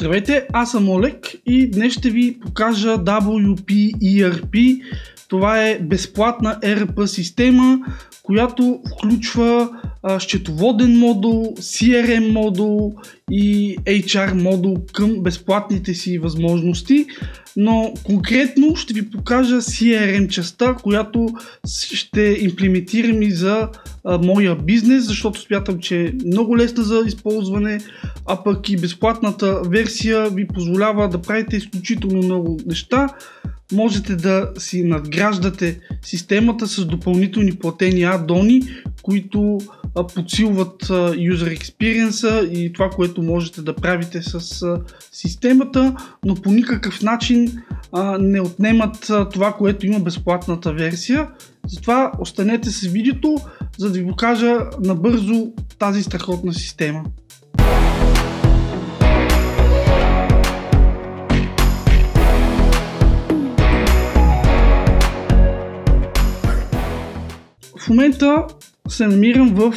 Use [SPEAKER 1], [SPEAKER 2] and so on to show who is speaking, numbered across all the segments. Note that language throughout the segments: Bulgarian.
[SPEAKER 1] Здравейте, аз съм Олег и днес ще ви покажа WP ERP. Това е безплатна ERP система, която включва а, счетоводен модул, CRM модул и HR модул към безплатните си възможности. Но конкретно ще ви покажа CRM частта, която ще имплементирам и за а, моя бизнес, защото смятам, че е много лесна за използване, а пък и безплатната версия ви позволява да правите изключително много неща можете да си надграждате системата с допълнителни платени аддони, които подсилват user experience и това, което можете да правите с системата, но по никакъв начин не отнемат това, което има безплатната версия. Затова останете с видеото, за да ви покажа набързо тази страхотна система. Момента се намирам в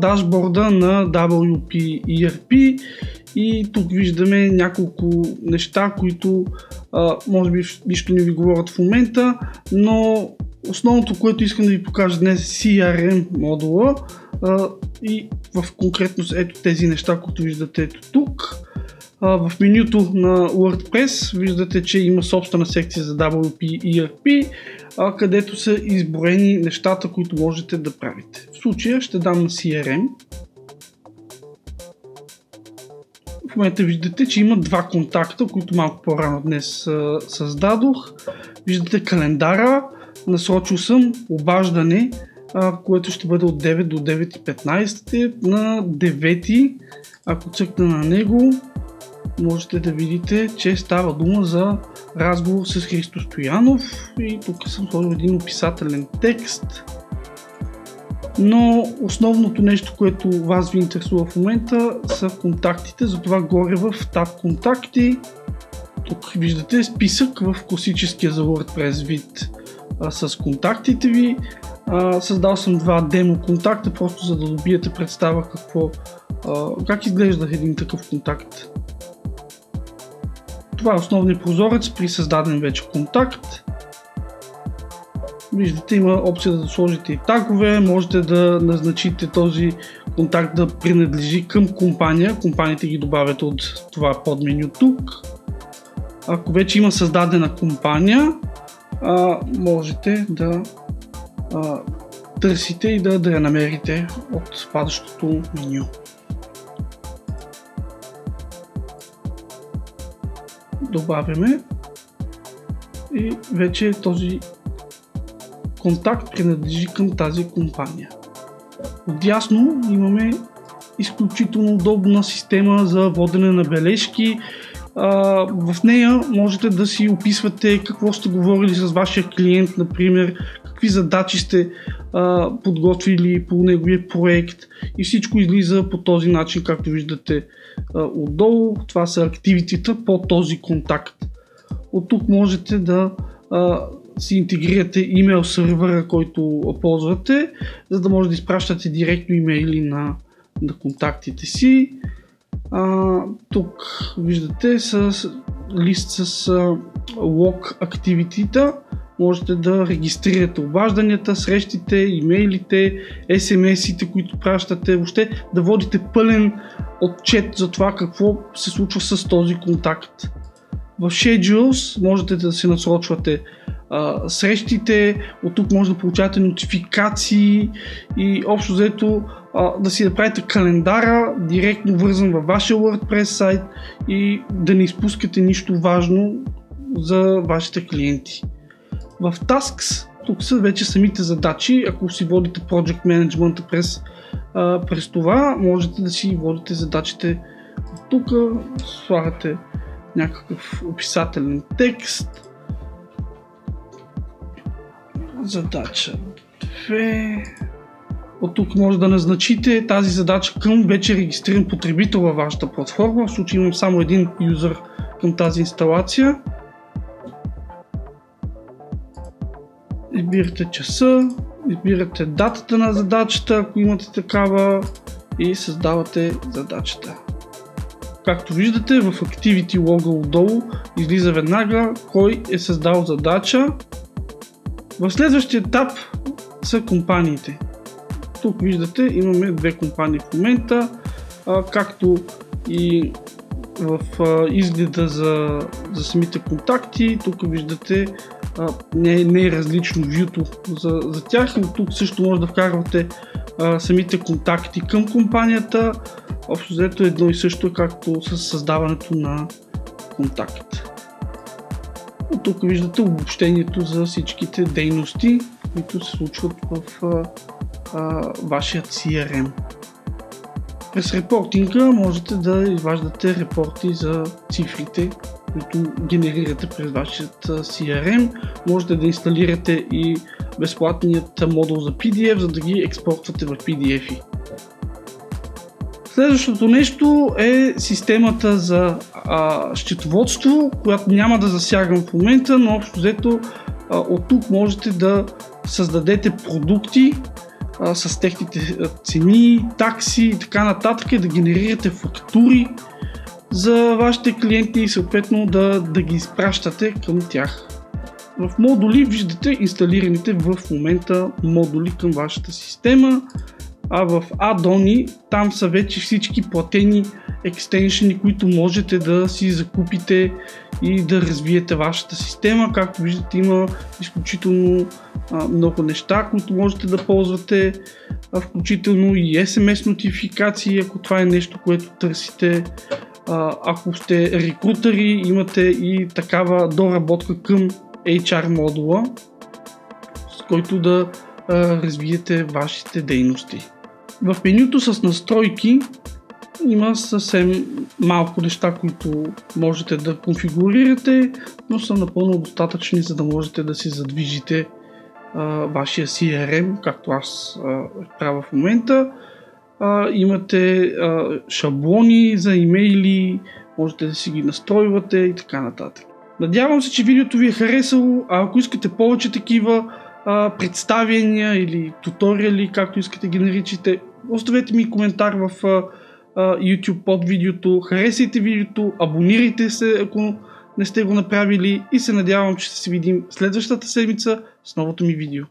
[SPEAKER 1] дашборда на WP ERP и тук виждаме няколко неща, които може би нищо не ви говорят в момента, но основното, което искам да ви покажа днес е CRM модула и в конкретност ето тези неща, които виждате ето тук. В менюто на WordPress виждате, че има собствена секция за WP ERP, а, където са изброени нещата, които можете да правите. В случая ще дам на CRM. В момента виждате, че има два контакта, които малко по-рано днес създадох. Виждате календара, насочил съм обаждане, което ще бъде от 9 до 9.15 на 9. Ако цъкна на него, можете да видите, че става дума за разговор с Христо Стоянов и тук съм сложил един описателен текст. Но основното нещо, което вас ви интересува в момента са контактите, затова горе в таб контакти тук виждате списък в класическия за WordPress вид а, с контактите ви. А, създал съм два демо контакта, просто за да добиете представа какво, а, как изглежда един такъв контакт. Това е основният прозорец при създаден вече контакт. Виждате, има опция да сложите и тагове, можете да назначите този контакт да принадлежи към компания. Компаниите ги добавят от това подменю тук. Ако вече има създадена компания, а, можете да а, търсите и да, да я намерите от падащото меню. Добавяме и вече този контакт принадлежи към тази компания. Отдясно имаме изключително удобна система за водене на бележки. в нея можете да си описвате какво сте говорили с вашия клиент, например, какви задачи сте подготвили по неговия проект и всичко излиза по този начин, както виждате отдолу. Това са активитета по този контакт. От тук можете да а, си интегрирате имейл сервера, който ползвате, за да може да изпращате директно имейли на, на контактите си. А, тук виждате с лист с лог активитета можете да регистрирате обажданията, срещите, имейлите, смс-ите, които пращате, въобще да водите пълен отчет за това какво се случва с този контакт. В Schedules можете да се насрочвате а, срещите, от тук може да получавате нотификации и общо взето а, да си направите календара директно вързан във вашия WordPress сайт и да не изпускате нищо важно за вашите клиенти. В Tasks тук са вече самите задачи. Ако си водите Project Management през, през това, можете да си водите задачите от тук. Слагате някакъв описателен текст. Задача 2. От тук може да назначите тази задача към вече регистриран потребител във вашата платформа. В случай имам само един юзър към тази инсталация. Избирате часа, избирате датата на задачата, ако имате такава и създавате задачата. Както виждате в Activity лога отдолу излиза веднага кой е създал задача. В следващия етап са компаниите. Тук виждате имаме две компании в момента, както и в изгледа за, за самите контакти. Тук виждате не, не е различно вюто за, за тях, но тук също може да вкарвате а, самите контакти към компанията. Общо взето е едно и също, както с създаването на контакт. От тук виждате обобщението за всичките дейности, които се случват в а, а, вашият CRM. През репортинга можете да изваждате репорти за цифрите, които генерирате през вашият CRM. Можете да инсталирате и безплатният модул за PDF, за да ги експортвате в PDF. Следващото нещо е системата за а, счетоводство, която няма да засягам в момента, но общо взето от тук можете да създадете продукти а, с техните цени, такси и така нататък и да генерирате фактури за вашите клиенти и съответно да, да ги изпращате към тях. В модули виждате инсталираните в момента модули към вашата система, а в адони там са вече всички платени екстеншени, които можете да си закупите и да развиете вашата система. Както виждате има изключително а, много неща, които можете да ползвате, а, включително и SMS нотификации, ако това е нещо, което търсите. А, ако сте рекрутери, имате и такава доработка към HR модула, с който да а, развиете вашите дейности. В менюто с настройки има съвсем малко неща, които можете да конфигурирате, но са напълно достатъчни, за да можете да си задвижите а, вашия CRM, както аз а, правя в момента. А, имате а, шаблони за имейли, можете да си ги настройвате и така нататък. Надявам се, че видеото ви е харесало, а ако искате повече такива а, представяния или туториали, както искате ги наричате, оставете ми коментар в а, YouTube под видеото, харесайте видеото, абонирайте се, ако не сте го направили и се надявам, че ще се видим следващата седмица с новото ми видео.